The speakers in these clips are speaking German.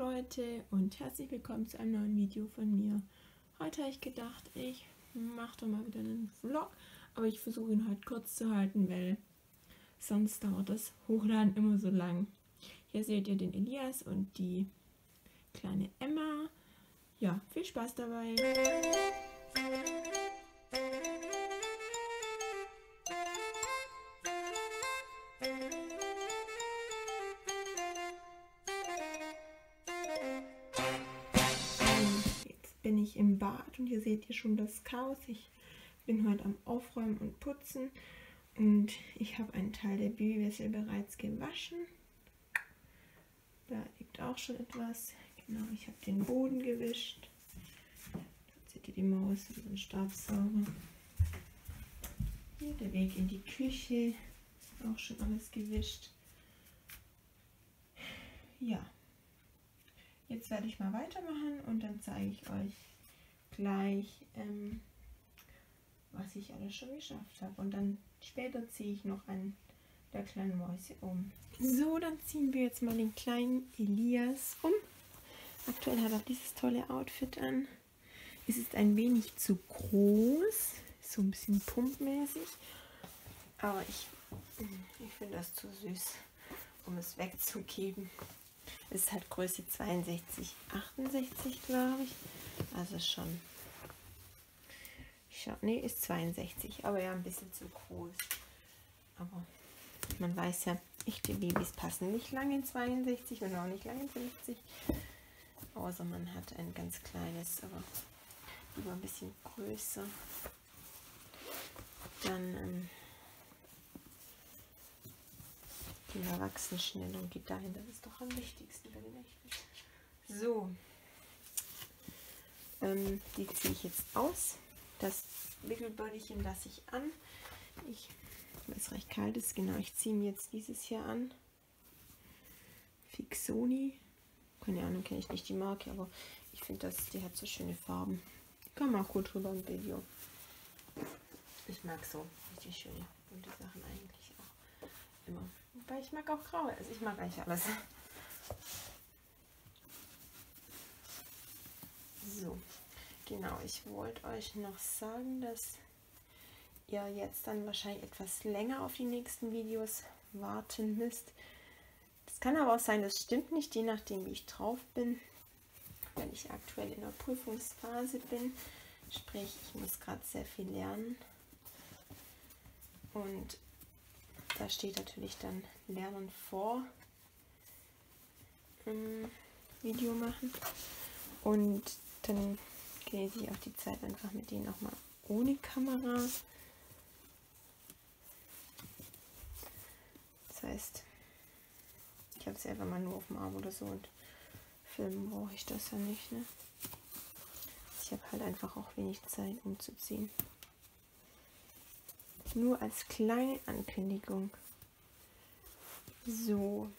Leute und herzlich willkommen zu einem neuen Video von mir. Heute habe ich gedacht, ich mache doch mal wieder einen Vlog, aber ich versuche ihn halt kurz zu halten, weil sonst dauert das Hochladen immer so lang. Hier seht ihr den Elias und die kleine Emma. Ja, viel Spaß dabei. Ich im Bad und hier seht ihr schon das Chaos. Ich bin heute am Aufräumen und Putzen und ich habe einen Teil der Babywäsche bereits gewaschen. Da liegt auch schon etwas. Genau, ich habe den Boden gewischt. Da seht ihr die Maus und den Staubsauger. Hier der Weg in die Küche. Auch schon alles gewischt. Ja, Jetzt werde ich mal weitermachen und dann zeige ich euch gleich, ähm, was ich alles schon geschafft habe. Und dann später ziehe ich noch einen der kleinen Mäuse um. So, dann ziehen wir jetzt mal den kleinen Elias um. Aktuell hat er dieses tolle Outfit an. Es ist ein wenig zu groß, so ein bisschen pumpmäßig. Aber ich, ich finde das zu süß, um es wegzugeben ist halt Größe 62, 68 glaube ich. Also schon. Nee, ist 62, aber ja ein bisschen zu groß. Aber man weiß ja, echte Babys passen nicht lange in 62 und auch nicht lange in 50. Außer man hat ein ganz kleines, aber lieber ein bisschen größer. Dann ähm, schnell und geht dahin. Das ist doch am wichtigsten den Echten. So. Ähm, die ziehe ich jetzt aus. Das Wickelböllchen lasse ich an. Ich, weil es recht kalt ist, genau, ich ziehe mir jetzt dieses hier an. Fixoni. Keine Ahnung, kenne ich nicht die Marke, aber ich finde, dass die hat so schöne Farben. Kann man auch gut drüber im Video. Ich mag so richtig schöne bunte Sachen eigentlich auch immer. Wobei ich mag auch grau. Also ich mag eigentlich alles. So, genau. Ich wollte euch noch sagen, dass ihr jetzt dann wahrscheinlich etwas länger auf die nächsten Videos warten müsst. Das kann aber auch sein, das stimmt nicht, je nachdem wie ich drauf bin. Wenn ich aktuell in der Prüfungsphase bin, sprich ich muss gerade sehr viel lernen. Und da steht natürlich dann Lernen vor ähm, Video machen. Und dann genieße ich auch die Zeit einfach mit denen auch mal ohne Kamera. Das heißt, ich habe es einfach mal nur auf dem Arm oder so und filmen brauche ich das ja nicht. Ne? Ich habe halt einfach auch wenig Zeit umzuziehen. Nur als kleine Ankündigung. So.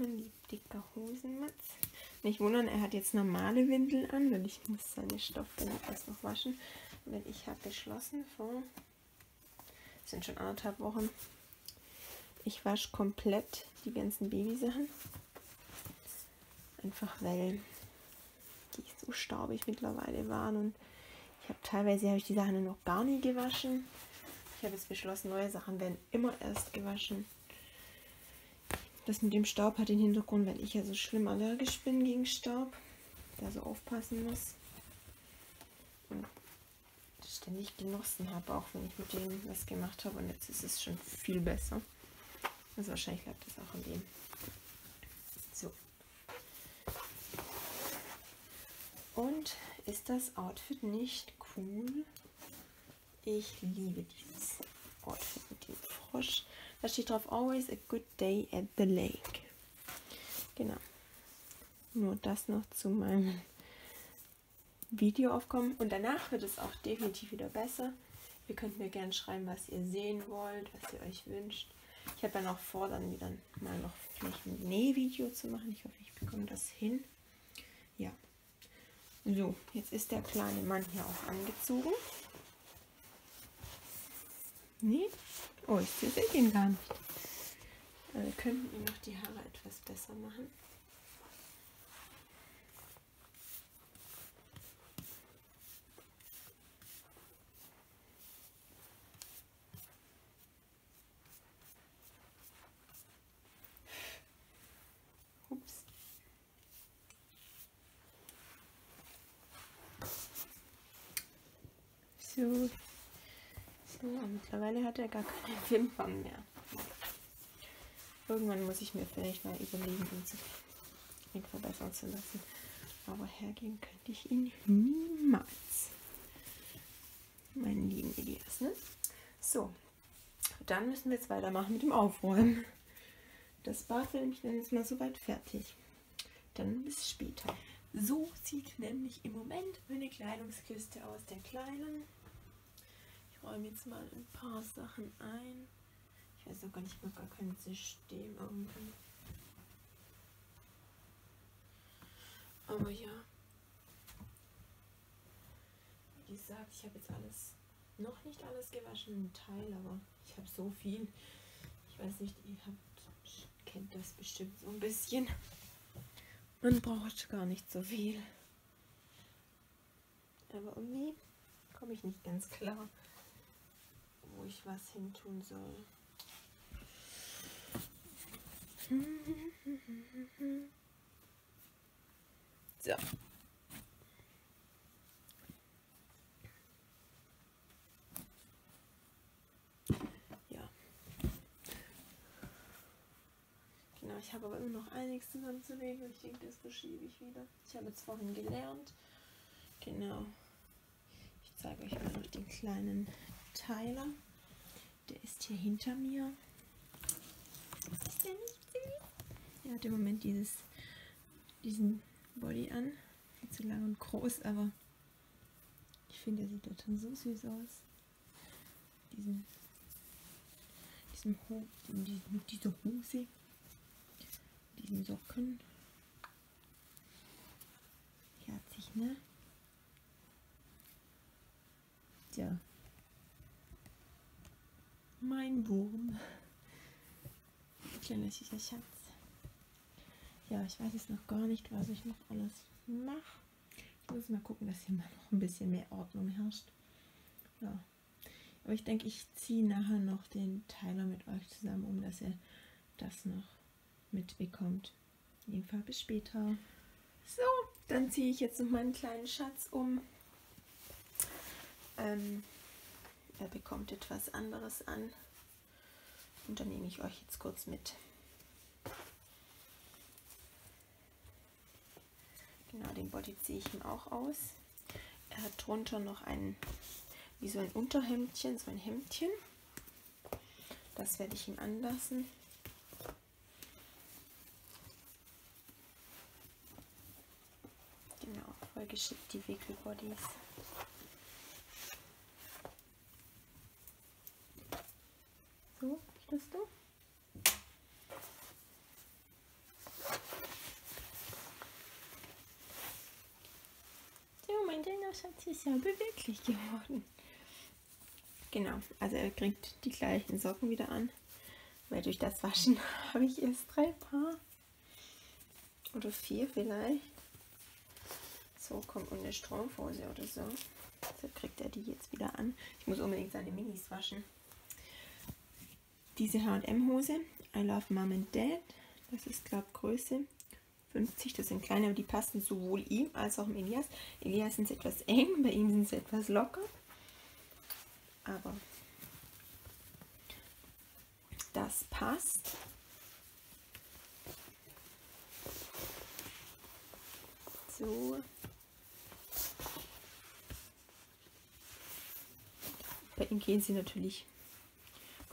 Mein lieb dicker Hosenmatz. Nicht wundern, er hat jetzt normale Windeln an, denn ich muss seine Stoffwindeln erst noch waschen. Weil ich habe beschlossen vor, sind schon anderthalb Wochen, ich wasche komplett die ganzen Babysachen. Einfach weil die so staubig mittlerweile waren. Und ich habe teilweise habe ich die Sachen noch gar nie gewaschen. Ich habe jetzt beschlossen, neue Sachen werden immer erst gewaschen. Das mit dem Staub hat den Hintergrund, weil ich ja so schlimm allergisch bin gegen Staub. Da so aufpassen muss. Und ständig genossen habe, auch wenn ich mit dem was gemacht habe. Und jetzt ist es schon viel besser. Also wahrscheinlich bleibt das auch an dem. So. Und ist das Outfit nicht cool? Ich liebe dieses Outfit mit dem Frosch. Da steht drauf, always a good day at the lake. Genau. Nur das noch zu meinem Video aufkommen. Und danach wird es auch definitiv wieder besser. Ihr könnt mir gerne schreiben, was ihr sehen wollt, was ihr euch wünscht. Ich habe ja noch vor, dann wieder mal noch vielleicht ein Nähvideo zu machen. Ich hoffe, ich bekomme das hin. Ja. So, jetzt ist der kleine Mann hier auch angezogen. Nee? Oh, ich sehe ihn gar nicht. Wir äh, könnten ihm noch die Haare etwas besser machen. So. So, mittlerweile hat er gar keine Wimpern mehr. Irgendwann muss ich mir vielleicht mal überlegen, ihn zu ihn verbessern zu lassen. Aber hergeben könnte ich ihn niemals. Meinen lieben Elias, ne? So, dann müssen wir jetzt weitermachen mit dem Aufräumen. Das Bad will ich dann jetzt mal soweit fertig. Dann bis später. So sieht nämlich im Moment meine Kleidungskiste aus. Der kleinen räume jetzt mal ein paar Sachen ein. Ich weiß noch gar nicht mehr gar kein System irgendwie. Aber ja. Wie gesagt, ich habe jetzt alles, noch nicht alles gewaschen, ein Teil, aber ich habe so viel. Ich weiß nicht, ihr habt, kennt das bestimmt so ein bisschen. Man braucht gar nicht so viel. Aber irgendwie komme ich nicht ganz klar wo ich was hin tun soll. So. Ja. Genau, ich habe aber immer noch einiges zusammenzulegen. Ich denke, das verschiebe ich wieder. Ich habe jetzt vorhin gelernt. Genau. Ich zeige euch mal noch den kleinen Teiler. Der ist hier hinter mir. Ist der nicht süß? Er hat im Moment dieses, diesen Body an. Viel zu lang und groß, aber ich finde, er sieht da schon so süß aus. Diesen, diesen Ho mit dieser Hose, diesen Socken. Herzig, ne? Tja, mein Wurm. Kleiner süßer Schatz. Ja, ich weiß jetzt noch gar nicht, was ich noch alles mache. Ich muss mal gucken, dass hier mal noch ein bisschen mehr Ordnung herrscht. Ja. Aber ich denke, ich ziehe nachher noch den Teiler mit euch zusammen, um dass ihr das noch mitbekommt. In Fall bis später. So, dann ziehe ich jetzt noch meinen kleinen Schatz um. Ähm, er bekommt etwas anderes an. Und dann nehme ich euch jetzt kurz mit. Genau, den Body ziehe ich ihm auch aus. Er hat drunter noch ein, wie so ein Unterhemdchen, so ein Hemdchen. Das werde ich ihm anlassen. Genau, voll geschickt die Wickelbodies. So, möchtest du? So, mein Schatz ist ja beweglich geworden. Genau, also er kriegt die gleichen Socken wieder an, weil durch das Waschen habe ich erst drei Paar oder vier vielleicht. So kommt eine Strumpfhose oder so. So kriegt er die jetzt wieder an. Ich muss unbedingt seine Minis waschen diese H&M-Hose, I Love Mom and Dad, das ist glaube ich Größe 50, das sind kleine, aber die passen sowohl ihm als auch dem Elias. Elias sind sie etwas eng, bei ihm sind sie etwas locker, aber das passt. So. Bei ihm gehen sie natürlich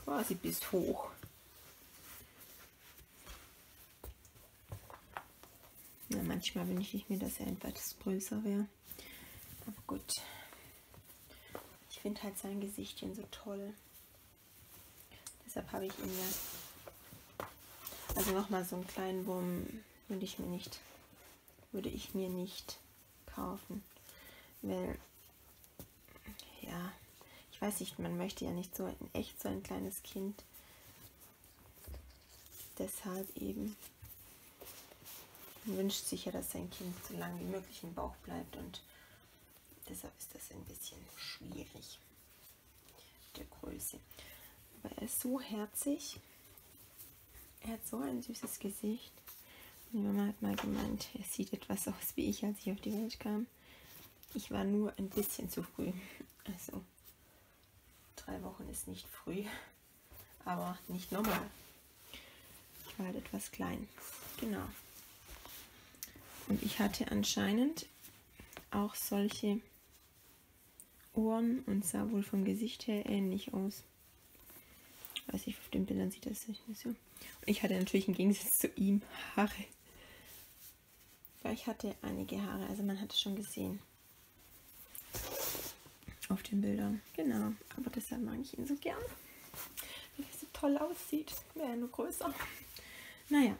quasi bis hoch. Ja, manchmal wünsche ich mir, dass er etwas größer wäre. Aber gut. Ich finde halt sein Gesichtchen so toll. Deshalb habe ich ihn ja. Also nochmal so einen kleinen Wurm würde ich mir nicht, würde ich mir nicht kaufen. Weil, ja, Ich weiß nicht, man möchte ja nicht so in echt so ein kleines Kind. Deshalb eben. Man wünscht sich ja, dass sein Kind so lange wie möglich im Bauch bleibt und deshalb ist das ein bisschen schwierig der Größe. Aber er ist so herzig. Er hat so ein süßes Gesicht. Die Mama hat mal gemeint, er sieht etwas aus wie ich, als ich auf die Welt kam. Ich war nur ein bisschen zu früh. Also drei Wochen ist nicht früh, aber nicht normal. Ich war halt etwas klein. Genau. Und ich hatte anscheinend auch solche Ohren und sah wohl vom Gesicht her ähnlich aus. Weiß ich, auf den Bildern sieht das nicht so. Und ich hatte natürlich im Gegensatz zu ihm Haare. Weil ich hatte einige Haare, also man hat es schon gesehen. Auf den Bildern, genau. Aber deshalb mag ich ihn so gern. Weil er so toll aussieht. Wäre er nur größer. Naja.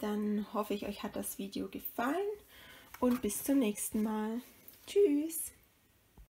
Dann hoffe ich, euch hat das Video gefallen. Und bis zum nächsten Mal. Tschüss.